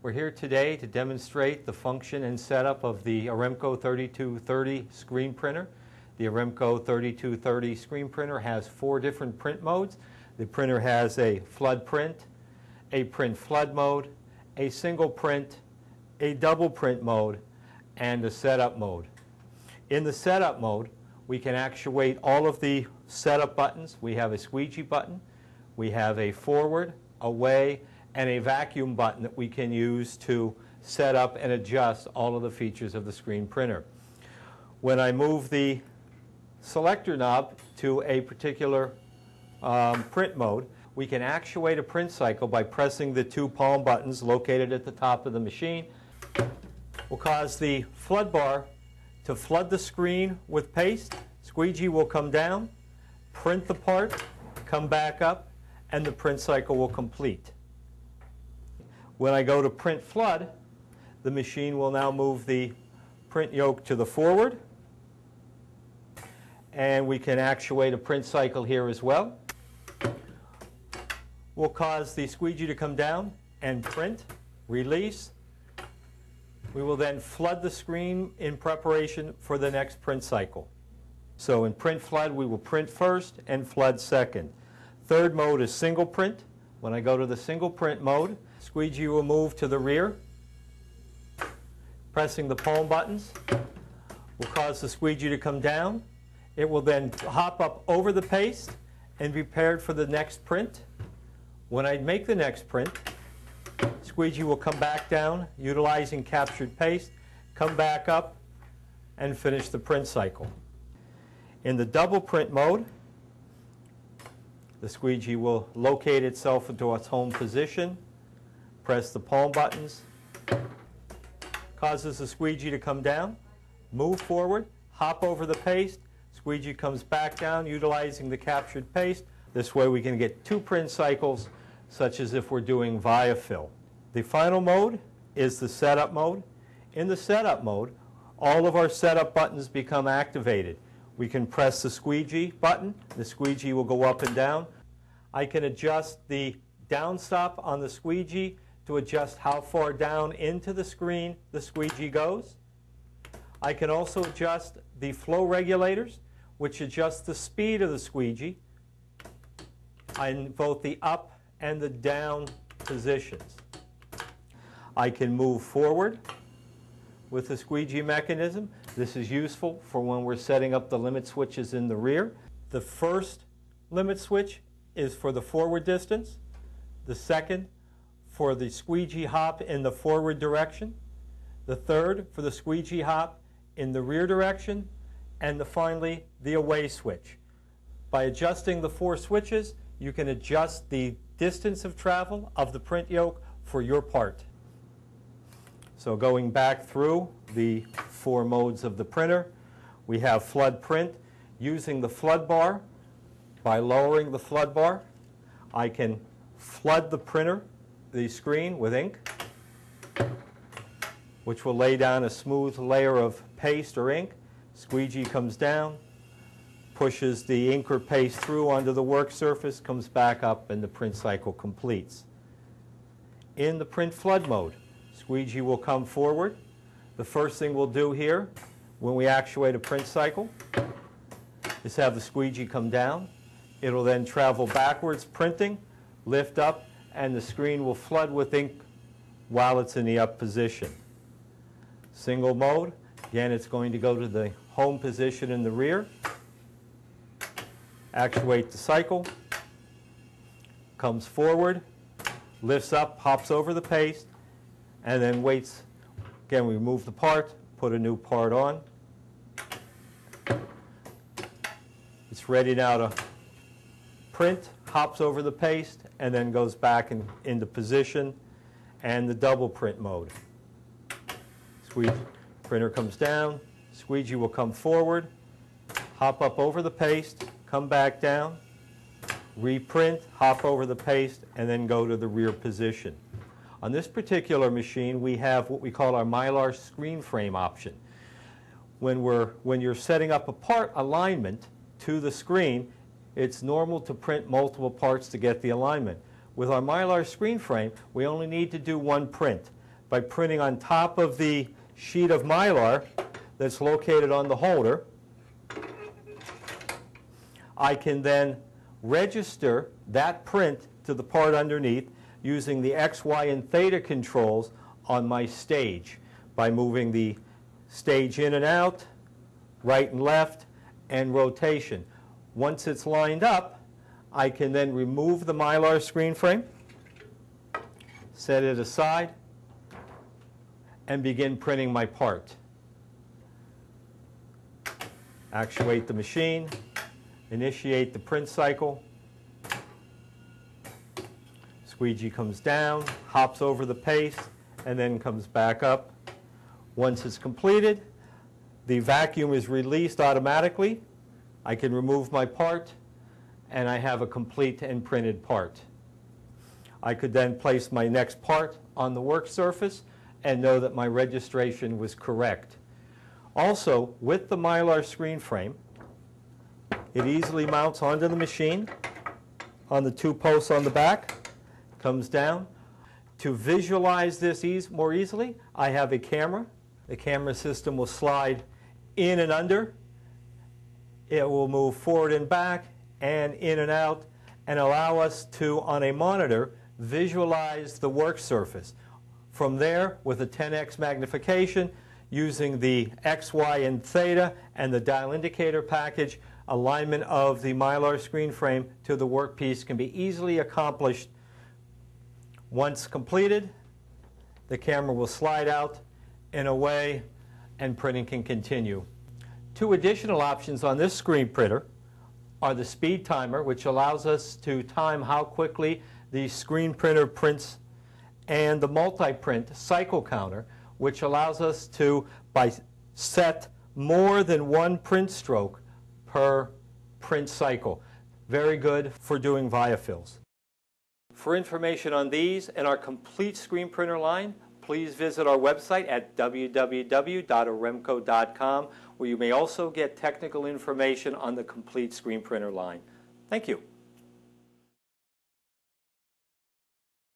We're here today to demonstrate the function and setup of the Aremco 3230 screen printer. The Aremco 3230 screen printer has four different print modes. The printer has a flood print, a print flood mode, a single print, a double print mode, and a setup mode. In the setup mode, we can actuate all of the setup buttons. We have a squeegee button, we have a forward, away, and a vacuum button that we can use to set up and adjust all of the features of the screen printer. When I move the selector knob to a particular um, print mode, we can actuate a print cycle by pressing the two palm buttons located at the top of the machine. We'll cause the flood bar to flood the screen with paste. Squeegee will come down, print the part, come back up, and the print cycle will complete. When I go to print flood, the machine will now move the print yoke to the forward. And we can actuate a print cycle here as well. We'll cause the squeegee to come down and print, release. We will then flood the screen in preparation for the next print cycle. So in print flood, we will print first and flood second. Third mode is single print. When I go to the single print mode, Squeegee will move to the rear. Pressing the palm buttons will cause the squeegee to come down. It will then hop up over the paste and be prepared for the next print. When I make the next print, squeegee will come back down utilizing captured paste, come back up, and finish the print cycle. In the double print mode, the squeegee will locate itself into its home position Press the palm buttons. Causes the squeegee to come down. Move forward. Hop over the paste. Squeegee comes back down utilizing the captured paste. This way we can get two print cycles such as if we're doing via fill. The final mode is the setup mode. In the setup mode, all of our setup buttons become activated. We can press the squeegee button. The squeegee will go up and down. I can adjust the down stop on the squeegee to adjust how far down into the screen the squeegee goes. I can also adjust the flow regulators, which adjust the speed of the squeegee in both the up and the down positions. I can move forward with the squeegee mechanism. This is useful for when we're setting up the limit switches in the rear. The first limit switch is for the forward distance. The second for the squeegee hop in the forward direction, the third for the squeegee hop in the rear direction, and the, finally the away switch. By adjusting the four switches, you can adjust the distance of travel of the print yoke for your part. So going back through the four modes of the printer, we have flood print. Using the flood bar, by lowering the flood bar, I can flood the printer the screen with ink, which will lay down a smooth layer of paste or ink. Squeegee comes down, pushes the ink or paste through onto the work surface, comes back up, and the print cycle completes. In the print flood mode, squeegee will come forward. The first thing we'll do here when we actuate a print cycle is have the squeegee come down. It'll then travel backwards printing, lift up, and the screen will flood with ink while it's in the up position. Single mode, again it's going to go to the home position in the rear. Actuate the cycle, comes forward, lifts up, hops over the paste, and then waits. Again, we remove the part, put a new part on. It's ready now to print, hops over the paste, and then goes back in, into position, and the double print mode. Squeegee, printer comes down, squeegee will come forward, hop up over the paste, come back down, reprint, hop over the paste, and then go to the rear position. On this particular machine, we have what we call our Mylar screen frame option. When, we're, when you're setting up a part alignment to the screen, it's normal to print multiple parts to get the alignment. With our Mylar screen frame, we only need to do one print. by printing on top of the sheet of Mylar that's located on the holder. I can then register that print to the part underneath using the X, Y, and theta controls on my stage by moving the stage in and out, right and left, and rotation. Once it's lined up, I can then remove the Mylar screen frame, set it aside, and begin printing my part. Actuate the machine, initiate the print cycle. Squeegee comes down, hops over the paste, and then comes back up. Once it's completed, the vacuum is released automatically. I can remove my part, and I have a complete and printed part. I could then place my next part on the work surface and know that my registration was correct. Also, with the Mylar screen frame, it easily mounts onto the machine on the two posts on the back, comes down. To visualize this more easily, I have a camera. The camera system will slide in and under. It will move forward and back and in and out and allow us to, on a monitor, visualize the work surface. From there, with a 10x magnification, using the X, Y, and theta and the dial indicator package, alignment of the Mylar screen frame to the workpiece can be easily accomplished. Once completed, the camera will slide out in a way and printing can continue. Two additional options on this screen printer are the speed timer, which allows us to time how quickly the screen printer prints, and the multi-print cycle counter, which allows us to by set more than one print stroke per print cycle. Very good for doing via fills. For information on these and our complete screen printer line, please visit our website at www.aremco.com where you may also get technical information on the complete screen printer line. Thank you.